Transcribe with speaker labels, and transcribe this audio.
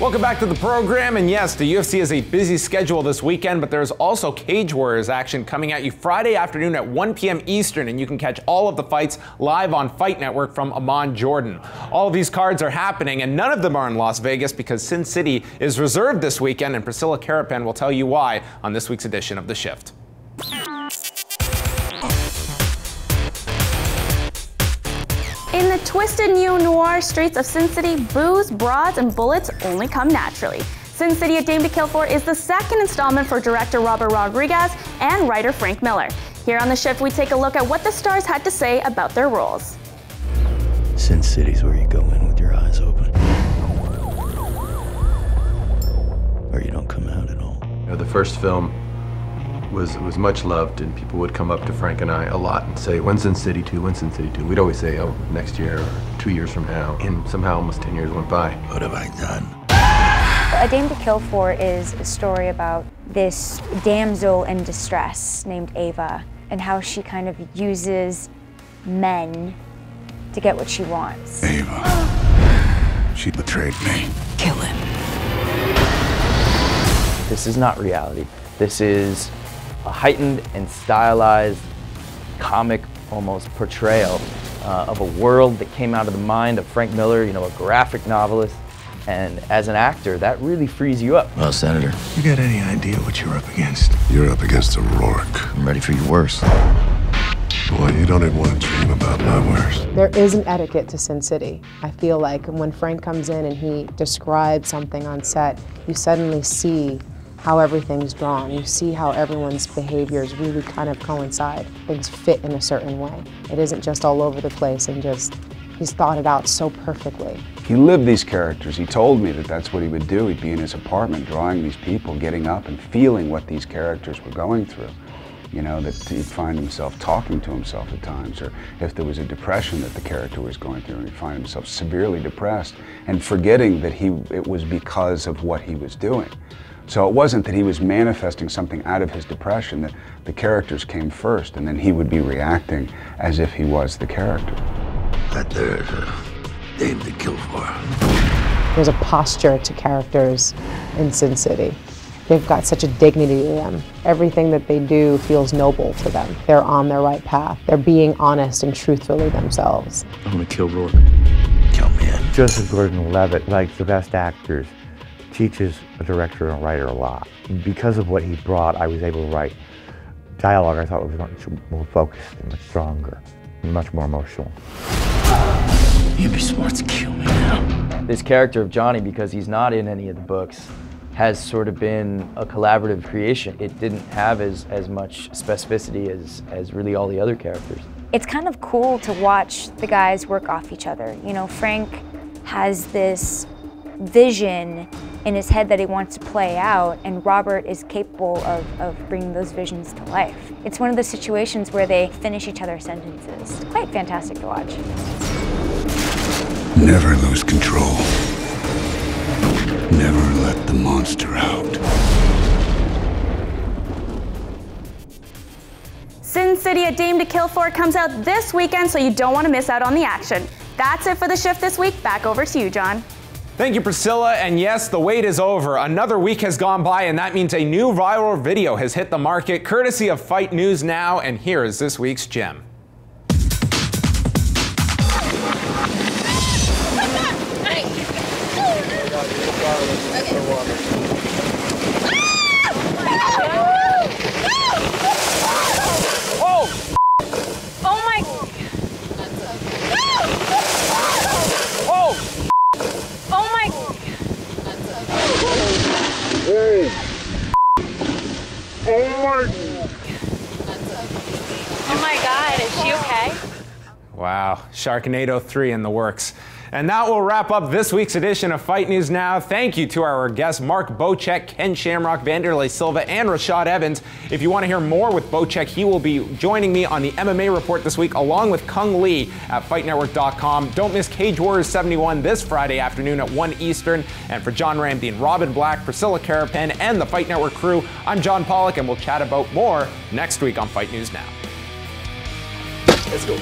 Speaker 1: Welcome back to the program. And yes, the UFC has a busy schedule this weekend, but there's also Cage Warriors action coming at you Friday afternoon at 1 p.m. Eastern, and you can catch all of the fights live on Fight Network from Amman Jordan. All of these cards are happening, and none of them are in Las Vegas because Sin City is reserved this weekend, and Priscilla Caripan will tell you why on this week's edition of The Shift.
Speaker 2: In the twisted neo-noir streets of Sin City, booze, broads, and bullets only come naturally. Sin City A Dame to Kill For is the second installment for director Robert Rodriguez and writer Frank Miller. Here on The Shift, we take a look at what the stars had to say about their roles.
Speaker 3: Sin City's where you go in with your eyes open. Or you don't come out at all.
Speaker 4: You know, the first film was was much loved, and people would come up to Frank and I a lot and say, "When's Sin City 2? When's Sin City 2?" We'd always say, "Oh, next year or two years from now." And somehow, almost 10 years went by.
Speaker 3: What have I done?
Speaker 5: A Dame to Kill For is a story about this damsel in distress named Ava and how she kind of uses men to get what she wants.
Speaker 6: Ava. She betrayed me.
Speaker 7: Kill him.
Speaker 8: This is not reality. This is a heightened and stylized comic almost portrayal uh, of a world that came out of the mind of Frank Miller, you know, a graphic novelist. And as an actor, that really frees you up.
Speaker 3: Well, Senator,
Speaker 6: You got any idea what you're up against? You're up against a Roark.
Speaker 3: I'm ready for your worst.
Speaker 6: Boy, you don't even want to dream about my worst.
Speaker 9: There is an etiquette to Sin City. I feel like when Frank comes in and he describes something on set, you suddenly see how everything's drawn. You see how everyone's behaviors really kind of coincide. Things fit in a certain way. It isn't just all over the place and just, he's thought it out so perfectly.
Speaker 10: He lived these characters. He told me that that's what he would do. He'd be in his apartment drawing these people, getting up and feeling what these characters were going through. You know, that he'd find himself talking to himself at times, or if there was a depression that the character was going through, and he'd find himself severely depressed and forgetting that he, it was because of what he was doing. So it wasn't that he was manifesting something out of his depression, that the characters came first, and then he would be reacting as if he was the character.
Speaker 3: That there's a Dame to Kill For.
Speaker 9: There's a posture to characters in Sin City. They've got such a dignity to them. Everything that they do feels noble to them. They're on their right path. They're being honest and truthfully themselves.
Speaker 3: I'm gonna kill Roark. Count me in.
Speaker 11: Joseph Gordon-Levitt, like the best actors, teaches a director and a writer a lot. Because of what he brought, I was able to write dialogue I thought was much more focused and much stronger, and much more emotional.
Speaker 3: You'd be smart to kill me now.
Speaker 8: This character of Johnny, because he's not in any of the books, has sort of been a collaborative creation. It didn't have as, as much specificity as, as really all the other characters.
Speaker 5: It's kind of cool to watch the guys work off each other. You know, Frank has this vision in his head that he wants to play out, and Robert is capable of, of bringing those visions to life. It's one of those situations where they finish each other's sentences. It's quite fantastic to watch.
Speaker 6: Never lose control. Never let the monster out.
Speaker 2: Sin City A Dame to Kill For comes out this weekend, so you don't want to miss out on the action. That's it for the shift this week. Back over to you, John.
Speaker 1: Thank you, Priscilla. And yes, the wait is over. Another week has gone by, and that means a new viral video has hit the market, courtesy of Fight News Now. And here is this week's gem.
Speaker 2: Oh Oh my god, is she okay?
Speaker 1: Wow, Sharknado 3 in the works. And that will wrap up this week's edition of Fight News Now. Thank you to our guests Mark Bocek, Ken Shamrock, Wanderlei Silva, and Rashad Evans. If you want to hear more with Bocek, he will be joining me on the MMA report this week, along with Cung Le at FightNetwork.com. Don't miss Cage Warriors 71 this Friday afternoon at 1 Eastern. And for John Ramdeen and Robin Black, Priscilla Caripan, and the Fight Network crew, I'm John Pollock, and we'll chat about more next week on Fight News Now.
Speaker 4: Let's go.